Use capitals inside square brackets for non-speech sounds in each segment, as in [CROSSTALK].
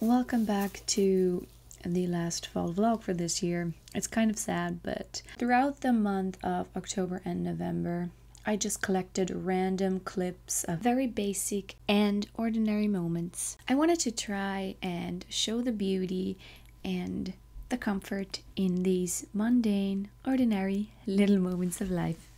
Welcome back to the last fall vlog for this year. It's kind of sad, but throughout the month of October and November, I just collected random clips of very basic and ordinary moments. I wanted to try and show the beauty and the comfort in these mundane, ordinary little moments of life.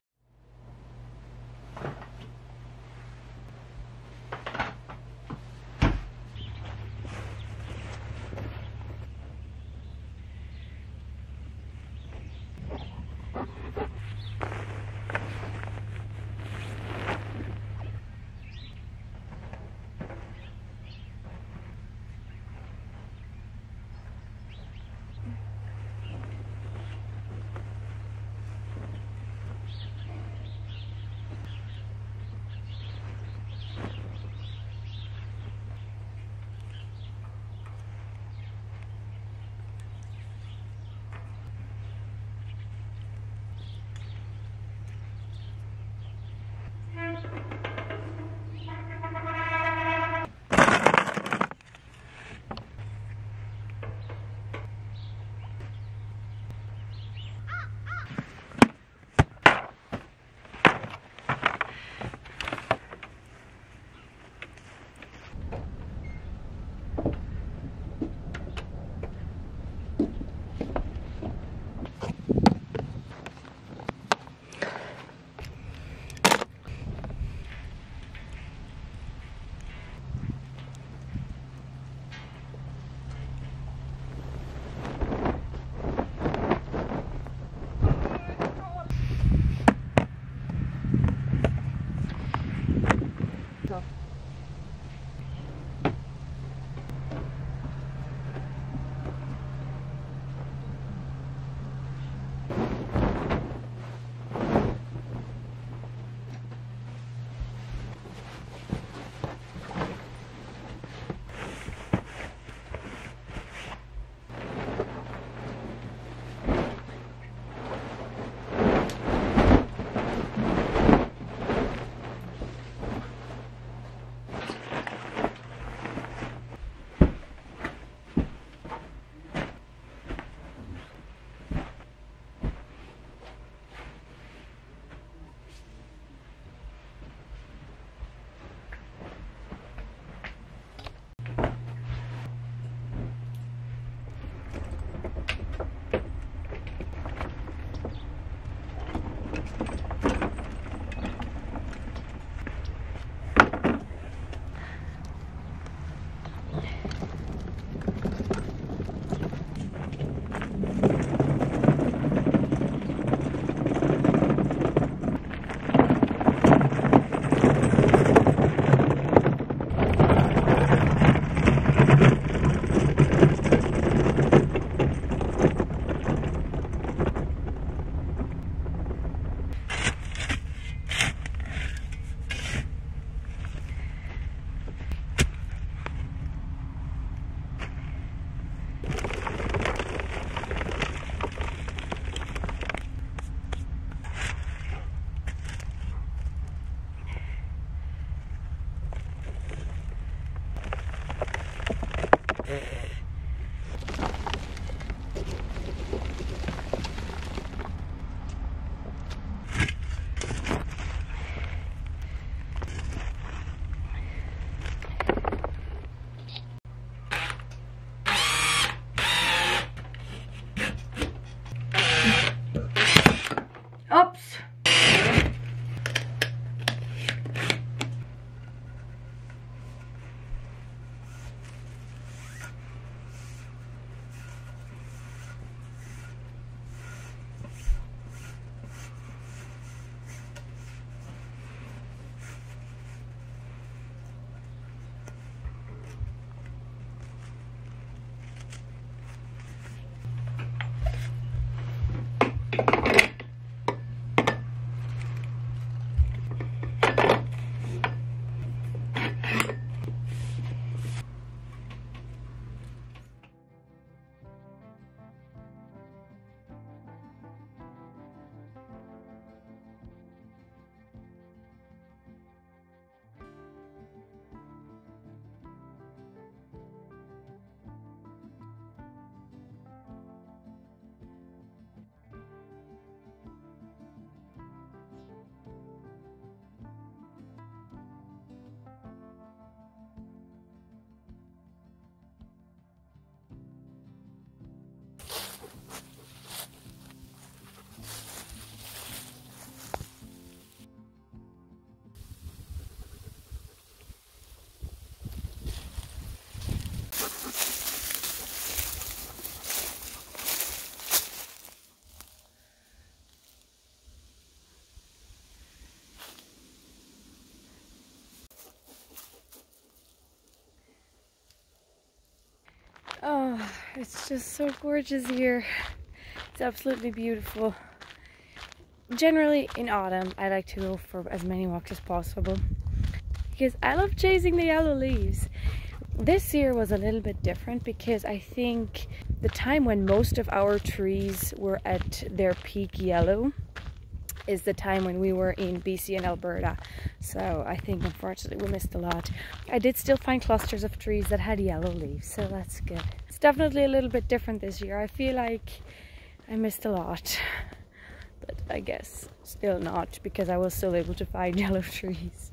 Oh, it's just so gorgeous here. It's absolutely beautiful. Generally, in autumn, I like to go for as many walks as possible because I love chasing the yellow leaves. This year was a little bit different because I think the time when most of our trees were at their peak yellow is the time when we were in BC and Alberta. So I think unfortunately we missed a lot. I did still find clusters of trees that had yellow leaves, so that's good. It's definitely a little bit different this year. I feel like I missed a lot, but I guess still not because I was still able to find [LAUGHS] yellow trees.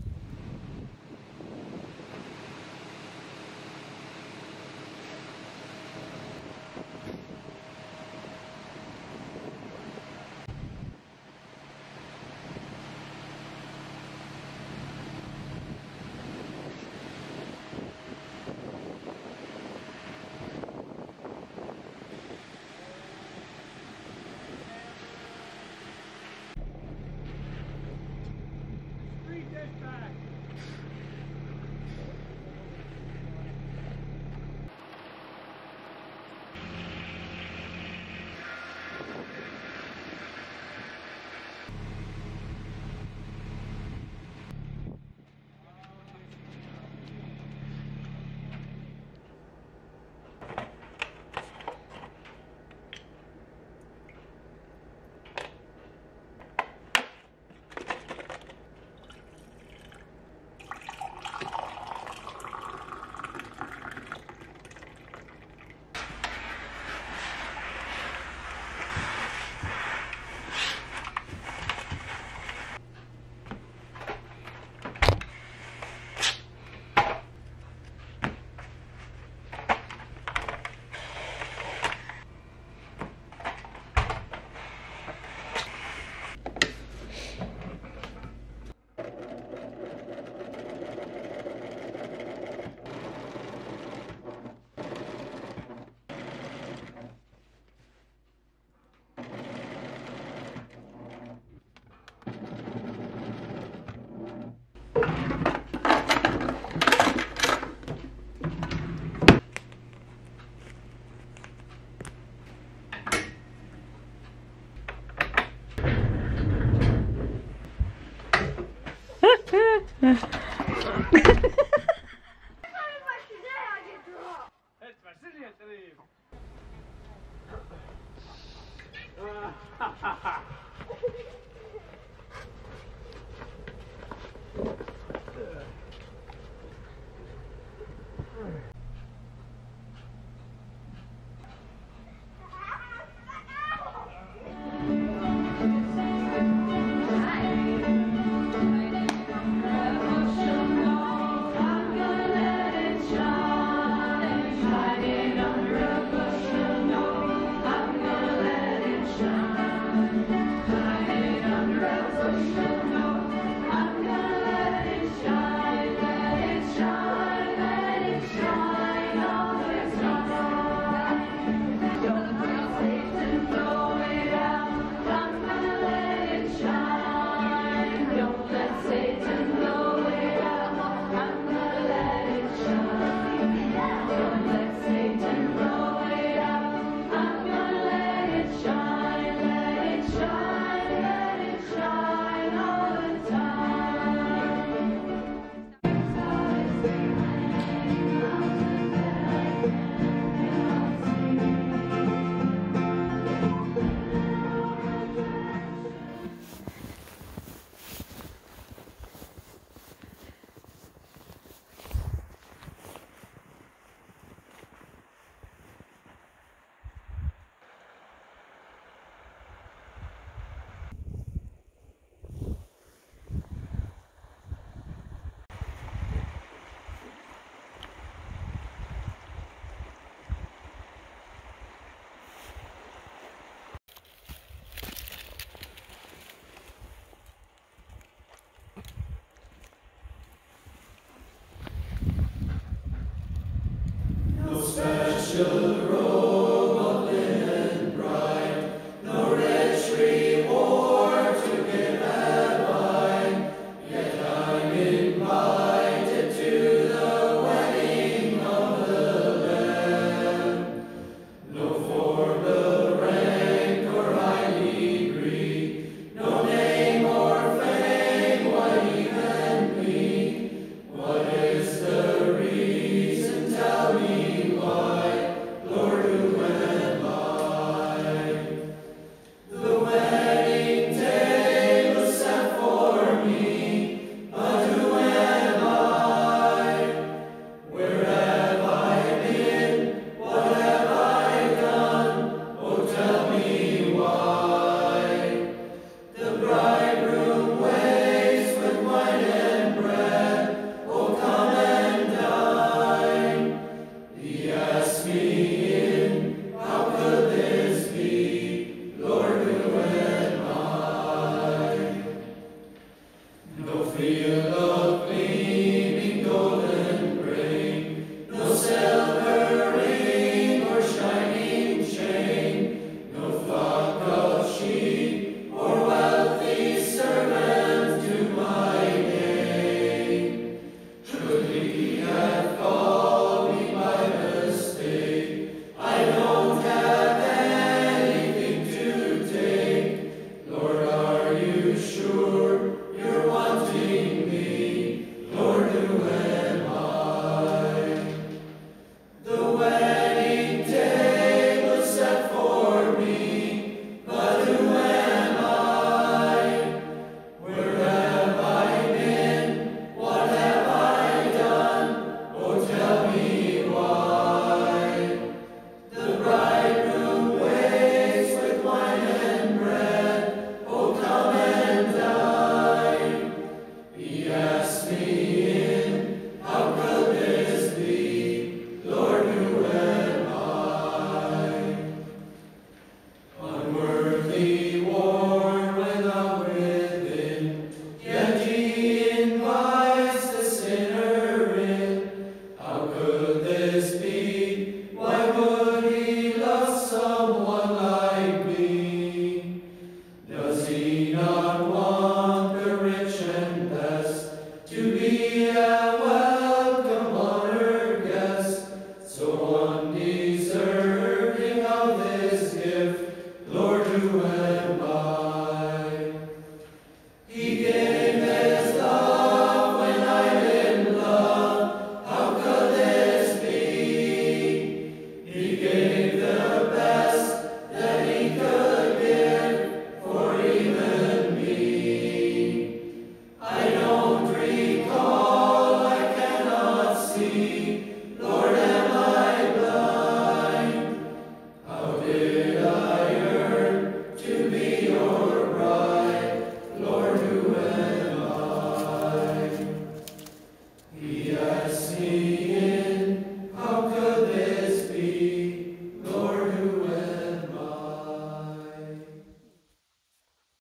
Yeah.